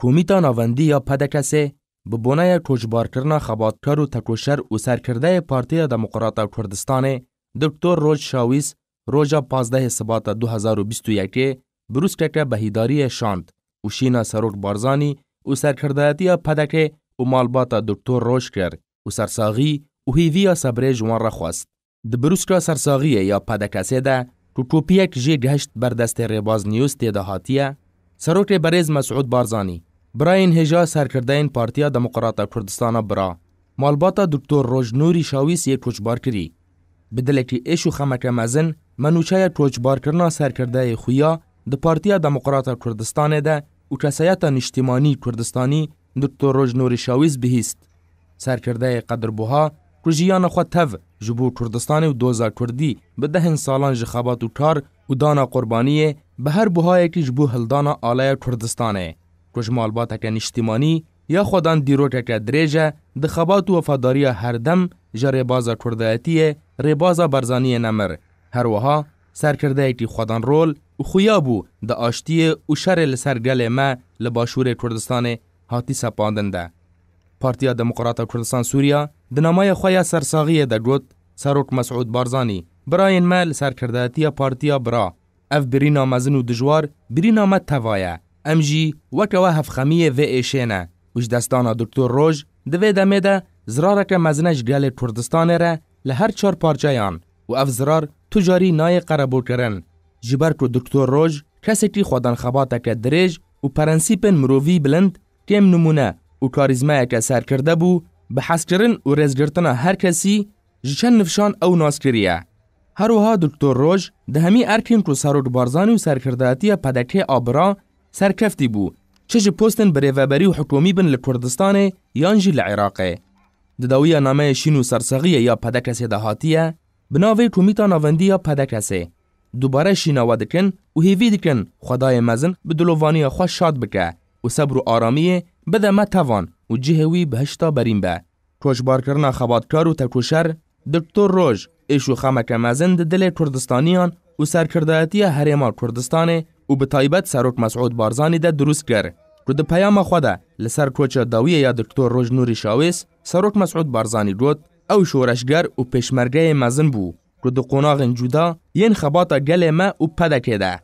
کومیتا ناوندی یا پدکسه به بونه کوچبارکرنا خباتکار و تکوشر و سرکرده پارتی دموکرات کردستان دکتر روج شاویس روژا 15 سبات 2021 بروز که بهیداری شاند و شینا سروک بارزانی و سرکردهاتی پدکه و مالبات دکتر روش کرد و سرساغی و هیویا صبره جوان را خواست. د بروسکا سرساغی یا پدکسه ده تو توپیک جی گهشت بردست ریباز نیوز تیده هاتیه سروک بریز مسعود بارزانی براین هجا سرکردین پارتیا دموکرات کردستان برا. مالباتا دکتر روژنوری شاویس یک کوچبار کری. بدلکی ایشو خمک مزن منوچه کوچبار کرنا سرکرده خویا د پارتیا دموکرات کردستان ده او کسایت نشتیمانی کردستانی دکتر روژنوری شاویس بهیست. سرکرده قدر بوها کجیان خو تف جبو کردستان و دوزا کردی به دهن سالان جخابات و کار و دانا قربانیه به هر بوهای که جبو هلدانا آلای کردستانه کج مالبات که نشتیمانی یا خودان دیروک که دریجه دخبات و وفاداری هر دم جا بازا کردایتیه ریبازا برزانی نمر. هر وها سرکرده که خودان رول و خویا بو د آشتی و شر لسرگل ما لباشور کردستان هاتی سپاندنده. پارتیا دموکرات کردستان سوریا د نامای خویا سرساغی د گوت سروک مسعود بارزانی. براین مل سرکرداتی پارتیا برا. اف برینا مزن و دجوار برینا مت توایه ام جی وکه هف خمیه و ایشینه وش دستانا دکتر روژ دوی دمه ده زرارک مزنش گل کردستان را لهر چار پارچایان و اف زرار تجاری نای قربو کرن جبر کو دکتر روژ کسی که خودان خباته که دریج و پرنسیپن مرووی بلند کم نمونه و کاریزمه که سر کرده بو به کرن و رزگرتنا هر کسی جچن نفشان او ناس کریه. هروها دکتر روژ ده همی سرکفتی بو چه جه پوستن بریوبری و حکومی بن لکردستان یان جی لعراقه. دداوی نامه شینو سرسغیه یا پدکسه دهاتیه بناوی کومیتا ناوندی یا پدکسه. دوباره شیناوا دکن و هیوی دکن خدای مزن به دلووانی خوش شاد بکه و صبر و آرامی بده ما توان و جهوی بهشتا بریم به. کوشبار کرنا خباتکار و تکوشر دکتر روژ ایشو خمک مزن دل کردستانیان و سرکردایتی هریما کردستان او به تایبەت سەرۆک مەسعود بارزانی دە دروست کرد. ڕدە پەیامە خۆدا لەسەر کۆچە داویە یا دکتۆر ڕۆژنووری شاوێس سەرۆک مەسعود بارزانی گوت ئەو شۆرەشگەر و پێشمەرگەیە مەزن بوو. ڕدە قۆناغن جودا یەن خەباتە گەلێمە و پەدەکێدا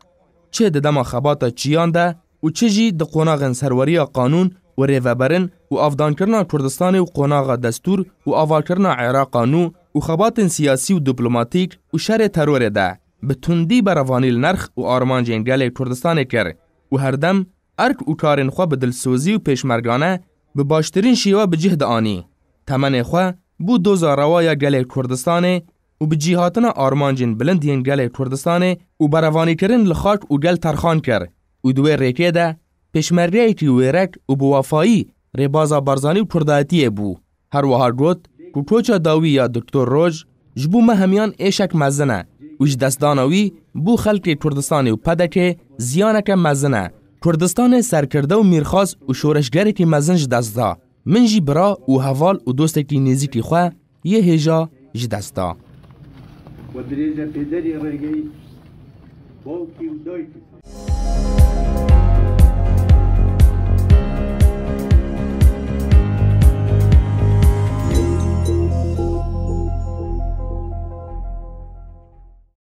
چێ دەدەمە خەباتە چیاندا و چژی د قۆناغن سەروەریە قانون و رێڤەبەرن و ئافدانکردنا کوردستانی و قۆناغا دەستور و ئاواکردنا عێراقان و و خەباتن سیاسی و دیپلوماتیک و شەرێ تەرۆرێدا به تندی بروانی نرخ و آرمان جنگل کردستان کر و هر دم ارک و کارن خو به دلسوزی و پیشمرگانه به باشترین شیوه به جهد آنی. تمن خو بو دوزا روایا گل کردستان و به جهاتنا آرمانجین بلند ین گل کردستان و بروانی کرن لخاک و گل ترخان کر و دوی ریکه ده پیشمرگه کی ویرک و بوافایی ریبازا برزانی و کردایتی بو. هر وها گوت کو کوچا داوی یا دکتر روژ جبو ما همیان ایشک مزنه. وش دستانوی بو خلق کردستان و پدک زیانک مزنه کردستان سرکرده و میرخواست و شورشگری که مزنج دستا من جی برا و حوال و دوستکی نزیکی خواه یه و دایتی